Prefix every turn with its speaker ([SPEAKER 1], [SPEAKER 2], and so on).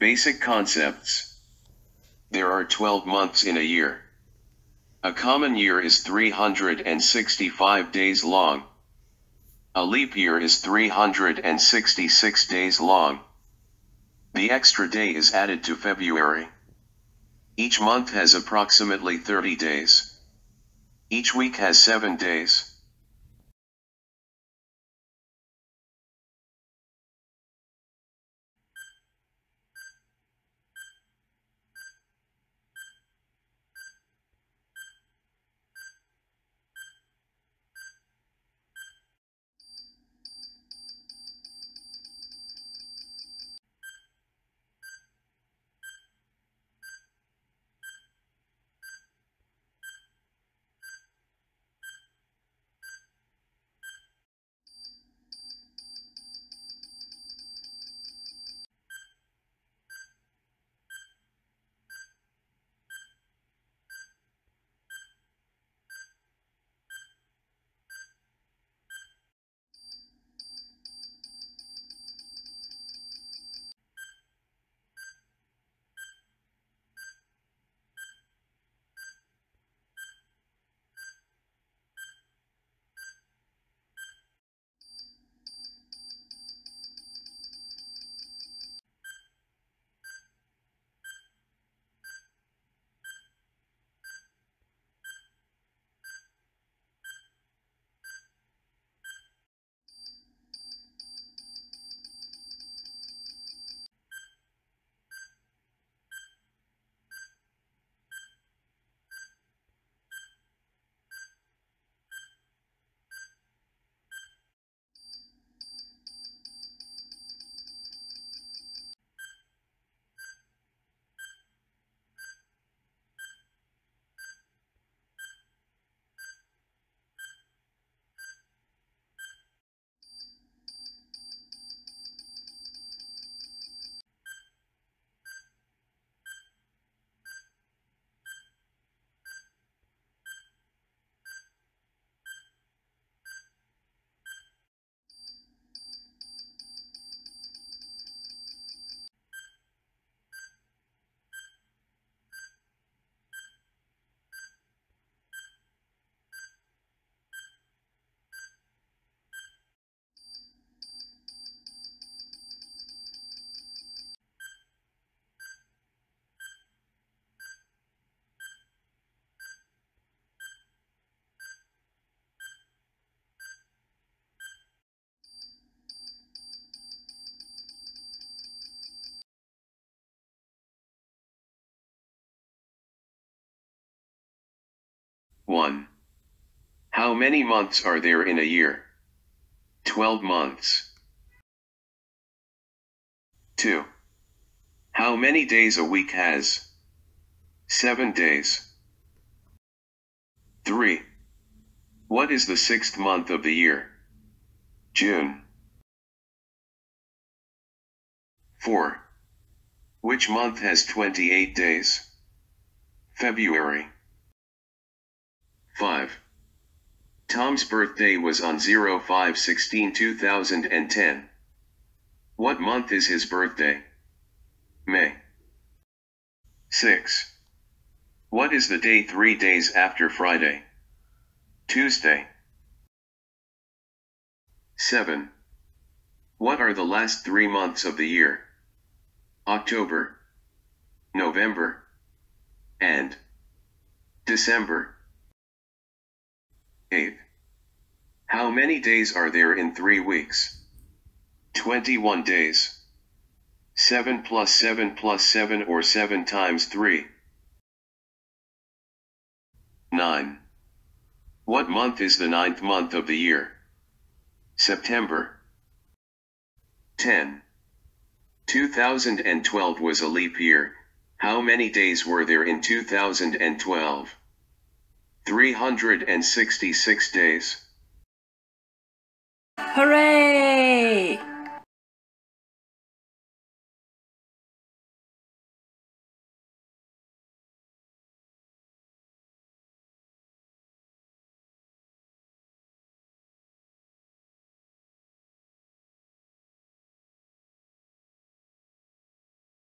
[SPEAKER 1] Basic concepts. There are 12 months in a year. A common year is 365 days long. A leap year is 366 days long. The extra day is added to February. Each month has approximately 30 days. Each week has 7 days. One. How many months are there in a year? Twelve months. Two. How many days a week has? Seven days. 3. What is the sixth month of the year? June. 4. Which month has 28 days? February. 5. Tom's birthday was on 05-16-2010. What month is his birthday? May. 6. What is the day three days after Friday? Tuesday. 7. What are the last three months of the year? October, November, and December. 8. How many days are there in three weeks? 21 days. 7 plus 7 plus 7 or 7 times 3. 9. What month is the ninth month of the year? September. 10. 2012 was a leap year, how many days were there in 2012? 366 days.
[SPEAKER 2] Hooray!